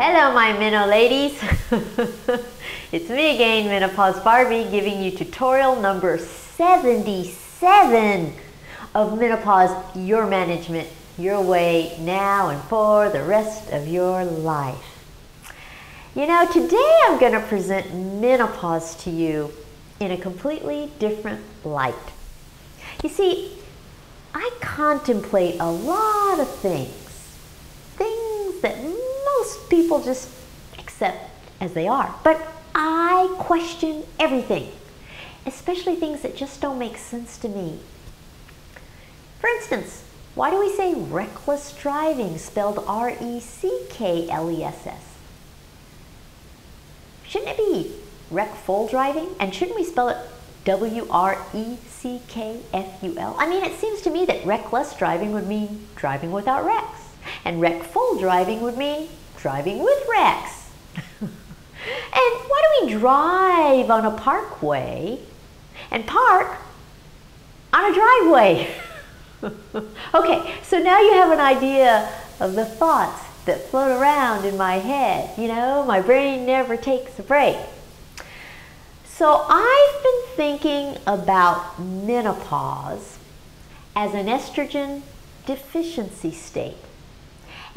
Hello, my Minnow ladies. it's me again, Menopause Barbie, giving you tutorial number 77 of Menopause Your Management, Your Way, now and for the rest of your life. You know, today I'm going to present menopause to you in a completely different light. You see, I contemplate a lot of things, things that most people just accept as they are. But I question everything, especially things that just don't make sense to me. For instance, why do we say reckless driving spelled R E C K L E S S? Shouldn't it be recful driving? And shouldn't we spell it W R E C K F U L? I mean, it seems to me that reckless driving would mean driving without wrecks, and recful driving would mean driving with wrecks. and why do we drive on a parkway and park on a driveway? okay, so now you have an idea of the thoughts that float around in my head. You know, my brain never takes a break. So I've been thinking about menopause as an estrogen deficiency state.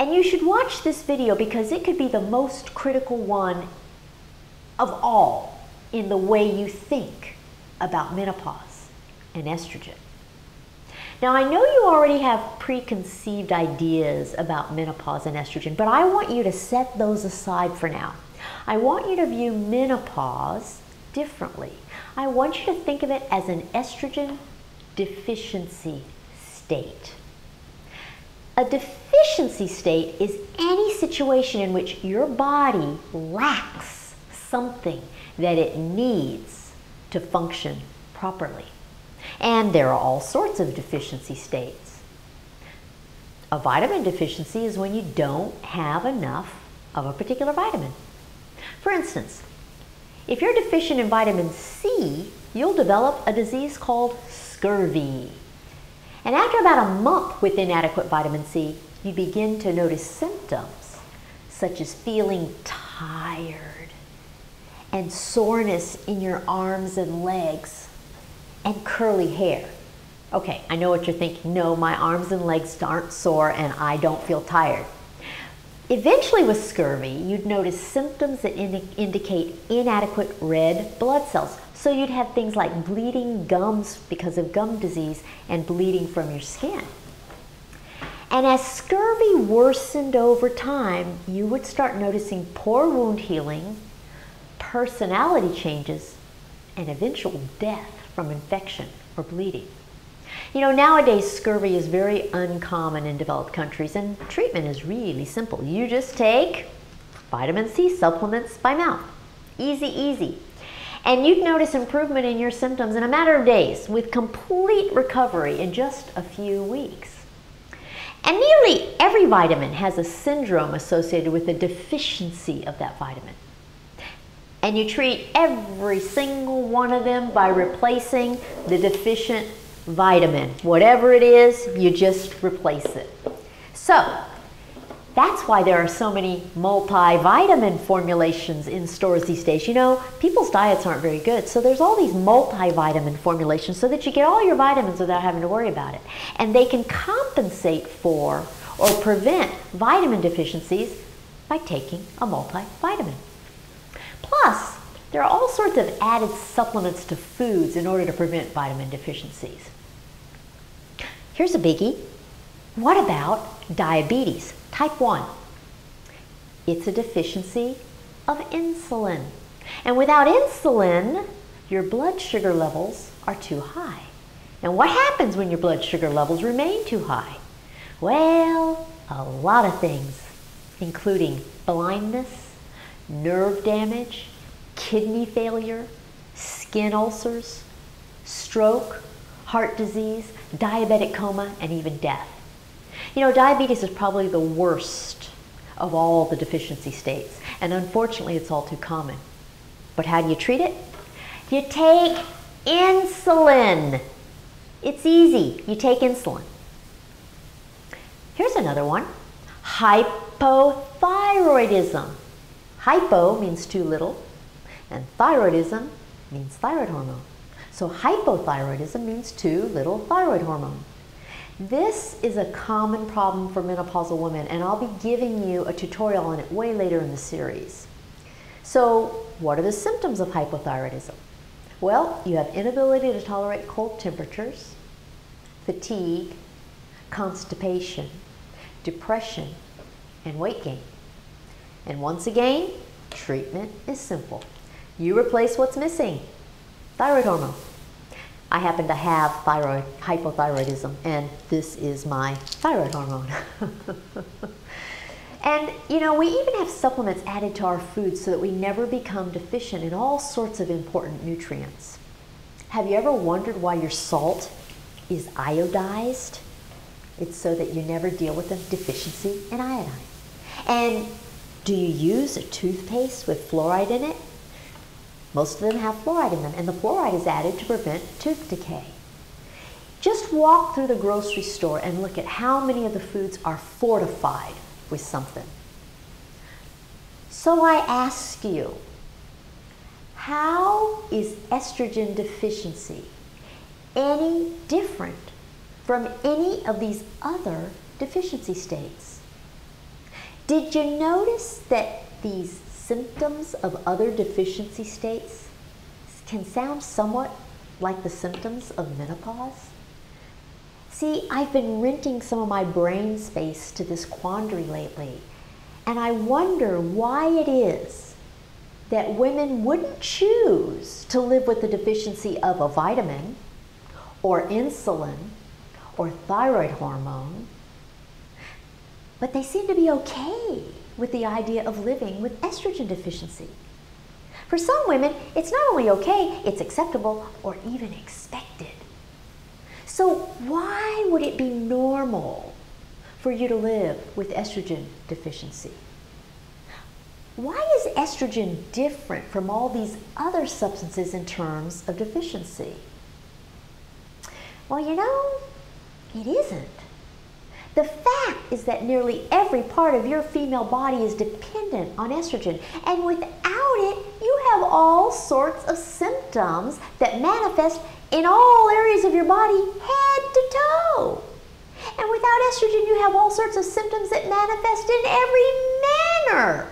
And you should watch this video because it could be the most critical one of all in the way you think about menopause and estrogen. Now, I know you already have preconceived ideas about menopause and estrogen, but I want you to set those aside for now. I want you to view menopause differently. I want you to think of it as an estrogen deficiency state. A deficiency state is any situation in which your body lacks something that it needs to function properly. And there are all sorts of deficiency states. A vitamin deficiency is when you don't have enough of a particular vitamin. For instance, if you're deficient in vitamin C, you'll develop a disease called scurvy. And after about a month with inadequate vitamin C, you begin to notice symptoms such as feeling tired and soreness in your arms and legs and curly hair. Okay, I know what you're thinking. No, my arms and legs aren't sore and I don't feel tired. Eventually with scurvy, you'd notice symptoms that indi indicate inadequate red blood cells. So you'd have things like bleeding gums because of gum disease and bleeding from your skin. And as scurvy worsened over time, you would start noticing poor wound healing, personality changes, and eventual death from infection or bleeding. You know, nowadays scurvy is very uncommon in developed countries and treatment is really simple. You just take vitamin C supplements by mouth. Easy, easy. And you'd notice improvement in your symptoms in a matter of days with complete recovery in just a few weeks. And nearly every vitamin has a syndrome associated with a deficiency of that vitamin and you treat every single one of them by replacing the deficient vitamin. Whatever it is, you just replace it. So, that's why there are so many multivitamin formulations in stores these days. You know, people's diets aren't very good, so there's all these multivitamin formulations so that you get all your vitamins without having to worry about it. And they can compensate for or prevent vitamin deficiencies by taking a multivitamin. Plus, there are all sorts of added supplements to foods in order to prevent vitamin deficiencies. Here's a biggie. What about diabetes, type 1? It's a deficiency of insulin. And without insulin, your blood sugar levels are too high. And what happens when your blood sugar levels remain too high? Well, a lot of things, including blindness, nerve damage, kidney failure, skin ulcers, stroke, heart disease, diabetic coma, and even death. You know, diabetes is probably the worst of all the deficiency states, and unfortunately, it's all too common. But how do you treat it? You take insulin. It's easy. You take insulin. Here's another one hypothyroidism. Hypo means too little, and thyroidism means thyroid hormone. So hypothyroidism means too little thyroid hormone. This is a common problem for menopausal women, and I'll be giving you a tutorial on it way later in the series. So, what are the symptoms of hypothyroidism? Well, you have inability to tolerate cold temperatures, fatigue, constipation, depression, and weight gain. And once again, treatment is simple. You replace what's missing, thyroid hormone. I happen to have thyroid hypothyroidism, and this is my thyroid hormone. and you know, we even have supplements added to our food so that we never become deficient in all sorts of important nutrients. Have you ever wondered why your salt is iodized? It's so that you never deal with a deficiency in iodine. And do you use a toothpaste with fluoride in it? Most of them have fluoride in them, and the fluoride is added to prevent tooth decay. Just walk through the grocery store and look at how many of the foods are fortified with something. So I ask you, how is estrogen deficiency any different from any of these other deficiency states? Did you notice that these symptoms of other deficiency states can sound somewhat like the symptoms of menopause? See, I've been renting some of my brain space to this quandary lately, and I wonder why it is that women wouldn't choose to live with the deficiency of a vitamin or insulin or thyroid hormone, but they seem to be okay with the idea of living with estrogen deficiency. For some women, it's not only okay, it's acceptable or even expected. So, why would it be normal for you to live with estrogen deficiency? Why is estrogen different from all these other substances in terms of deficiency? Well, you know, it isn't. The fact is that nearly every part of your female body is dependent on estrogen, and without it, you have all sorts of symptoms that manifest in all areas of your body, head to toe. And without estrogen, you have all sorts of symptoms that manifest in every manner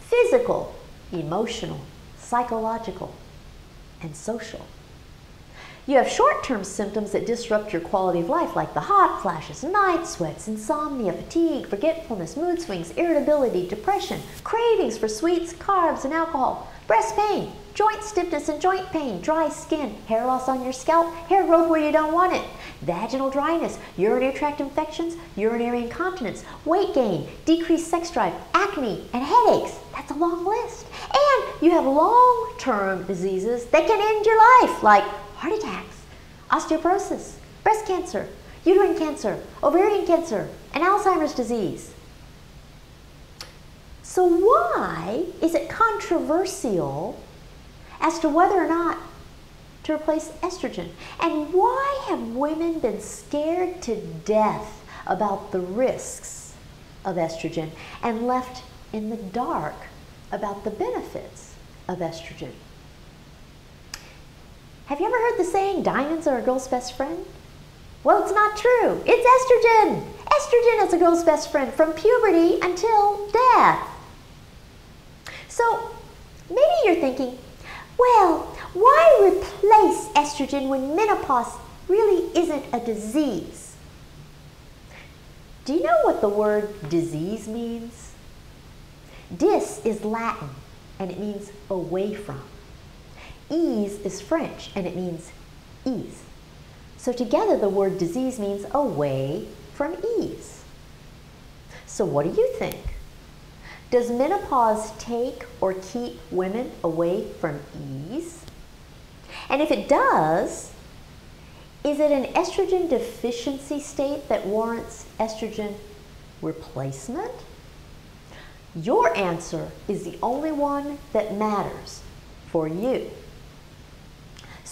physical, emotional, psychological, and social. You have short-term symptoms that disrupt your quality of life like the hot flashes, night sweats, insomnia, fatigue, forgetfulness, mood swings, irritability, depression, cravings for sweets, carbs, and alcohol, breast pain, joint stiffness and joint pain, dry skin, hair loss on your scalp, hair growth where you don't want it, vaginal dryness, urinary tract infections, urinary incontinence, weight gain, decreased sex drive, acne, and headaches. That's a long list. And you have long-term diseases that can end your life, like heart attacks, osteoporosis, breast cancer, uterine cancer, ovarian cancer, and Alzheimer's disease. So why is it controversial as to whether or not to replace estrogen? And why have women been scared to death about the risks of estrogen and left in the dark about the benefits of estrogen? Have you ever heard the saying, diamonds are a girl's best friend? Well, it's not true. It's estrogen. Estrogen is a girl's best friend from puberty until death. So maybe you're thinking, well, why replace estrogen when menopause really isn't a disease? Do you know what the word disease means? Dis is Latin and it means away from. Ease is French, and it means ease. So together the word disease means away from ease. So what do you think? Does menopause take or keep women away from ease? And if it does, is it an estrogen deficiency state that warrants estrogen replacement? Your answer is the only one that matters for you.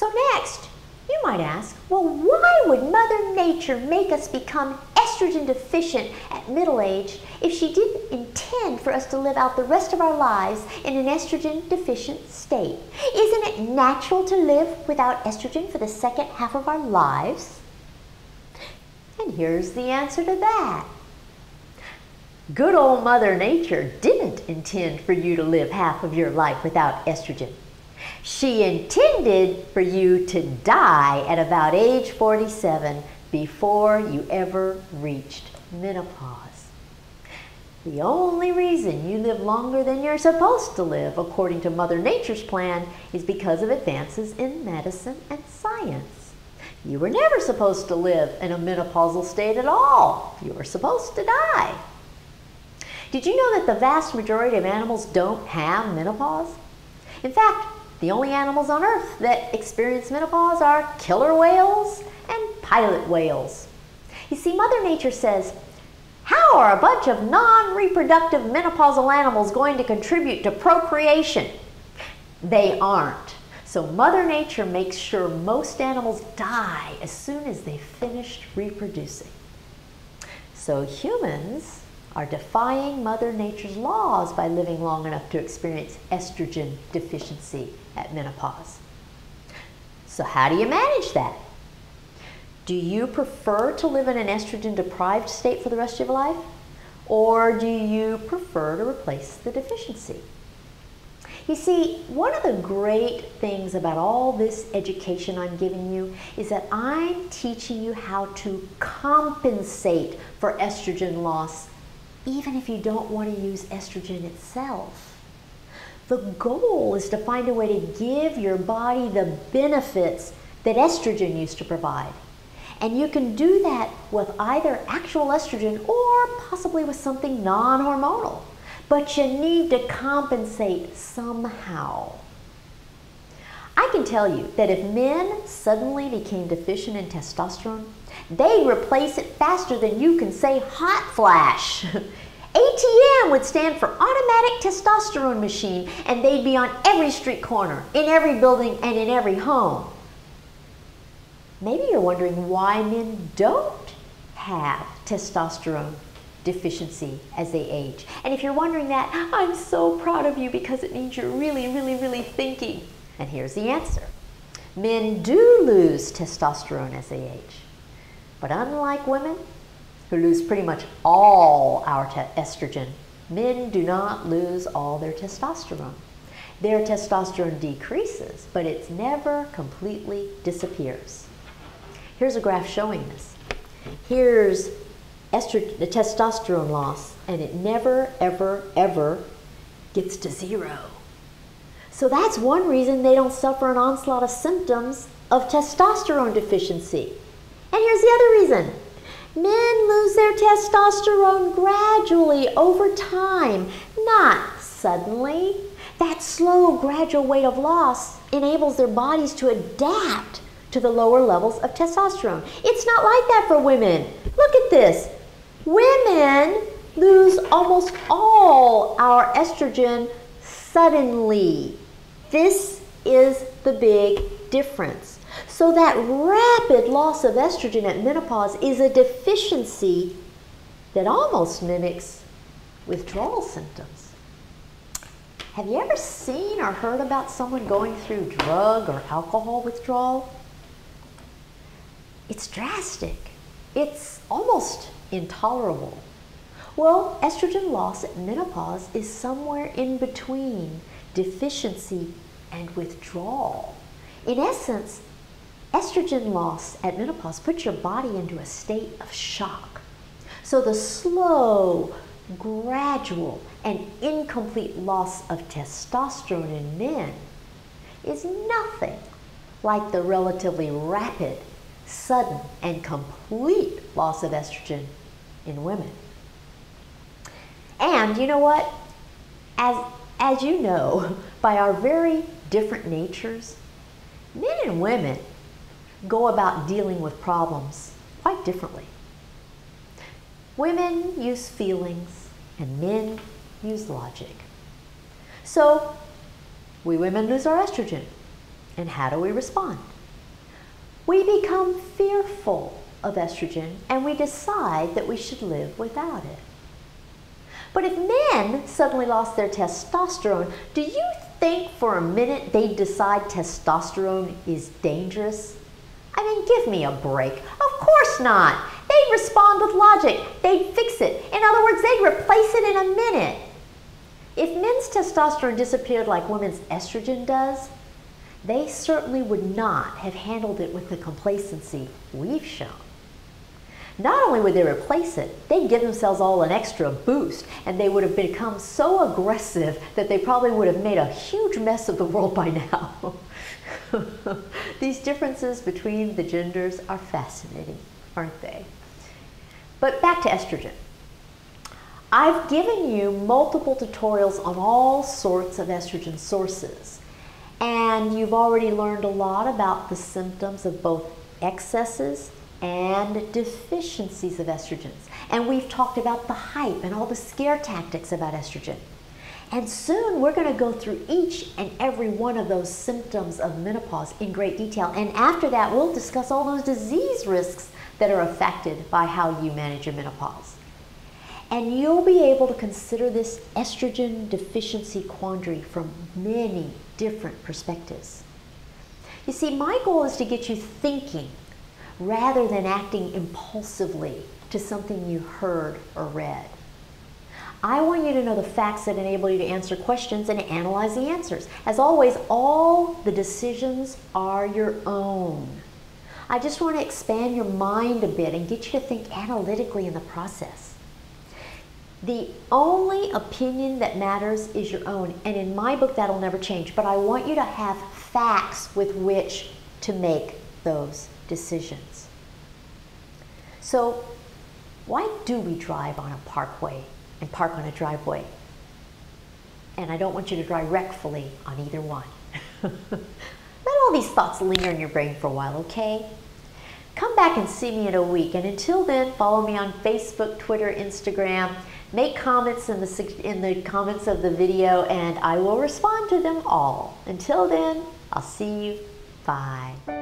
So next, you might ask, well, why would Mother Nature make us become estrogen deficient at middle age if she didn't intend for us to live out the rest of our lives in an estrogen deficient state? Isn't it natural to live without estrogen for the second half of our lives? And here's the answer to that. Good old Mother Nature didn't intend for you to live half of your life without estrogen. She intended for you to die at about age 47 before you ever reached menopause. The only reason you live longer than you're supposed to live, according to Mother Nature's plan, is because of advances in medicine and science. You were never supposed to live in a menopausal state at all. You were supposed to die. Did you know that the vast majority of animals don't have menopause? In fact, the only animals on Earth that experience menopause are killer whales and pilot whales. You see, Mother Nature says, how are a bunch of non-reproductive menopausal animals going to contribute to procreation? They aren't. So Mother Nature makes sure most animals die as soon as they've finished reproducing. So humans are defying Mother Nature's laws by living long enough to experience estrogen deficiency at menopause. So how do you manage that? Do you prefer to live in an estrogen deprived state for the rest of your life? Or do you prefer to replace the deficiency? You see, one of the great things about all this education I'm giving you is that I'm teaching you how to compensate for estrogen loss even if you don't want to use estrogen itself. The goal is to find a way to give your body the benefits that estrogen used to provide. And you can do that with either actual estrogen or possibly with something non-hormonal. But you need to compensate somehow. I can tell you that if men suddenly became deficient in testosterone, they'd replace it faster than you can say hot flash. ATM would stand for automatic testosterone machine and they'd be on every street corner, in every building, and in every home. Maybe you're wondering why men don't have testosterone deficiency as they age. And if you're wondering that, I'm so proud of you because it means you're really, really, really thinking. And here's the answer. Men do lose testosterone as they age. But unlike women, who lose pretty much all our estrogen, men do not lose all their testosterone. Their testosterone decreases, but it never completely disappears. Here's a graph showing this. Here's the testosterone loss, and it never, ever, ever gets to zero. So that's one reason they don't suffer an onslaught of symptoms of testosterone deficiency. And here's the other reason. Men lose their testosterone gradually over time, not suddenly. That slow, gradual rate of loss enables their bodies to adapt to the lower levels of testosterone. It's not like that for women. Look at this. Women lose almost all our estrogen suddenly. This is the big difference. So that rapid loss of estrogen at menopause is a deficiency that almost mimics withdrawal symptoms. Have you ever seen or heard about someone going through drug or alcohol withdrawal? It's drastic. It's almost intolerable. Well, estrogen loss at menopause is somewhere in between deficiency and withdrawal. In essence, estrogen loss at menopause puts your body into a state of shock. So the slow, gradual, and incomplete loss of testosterone in men is nothing like the relatively rapid, sudden, and complete loss of estrogen in women. And you know what? As as you know, by our very different natures, men and women go about dealing with problems quite differently. Women use feelings and men use logic. So, we women lose our estrogen. And how do we respond? We become fearful of estrogen and we decide that we should live without it. But if men suddenly lost their testosterone, do you think for a minute they'd decide testosterone is dangerous? I mean, give me a break. Of course not. They'd respond with logic. They'd fix it. In other words, they'd replace it in a minute. If men's testosterone disappeared like women's estrogen does, they certainly would not have handled it with the complacency we've shown. Not only would they replace it, they'd give themselves all an extra boost and they would have become so aggressive that they probably would have made a huge mess of the world by now. These differences between the genders are fascinating, aren't they? But back to estrogen. I've given you multiple tutorials on all sorts of estrogen sources. And you've already learned a lot about the symptoms of both excesses and deficiencies of estrogens. And we've talked about the hype and all the scare tactics about estrogen. And soon we're going to go through each and every one of those symptoms of menopause in great detail. And after that, we'll discuss all those disease risks that are affected by how you manage your menopause. And you'll be able to consider this estrogen deficiency quandary from many different perspectives. You see, my goal is to get you thinking rather than acting impulsively to something you heard or read. I want you to know the facts that enable you to answer questions and analyze the answers. As always, all the decisions are your own. I just want to expand your mind a bit and get you to think analytically in the process. The only opinion that matters is your own, and in my book that'll never change, but I want you to have facts with which to make those decisions. So, why do we drive on a parkway and park on a driveway? And I don't want you to drive recklessly on either one. Let all these thoughts linger in your brain for a while, okay? Come back and see me in a week, and until then, follow me on Facebook, Twitter, Instagram. Make comments in the, in the comments of the video, and I will respond to them all. Until then, I'll see you. Bye.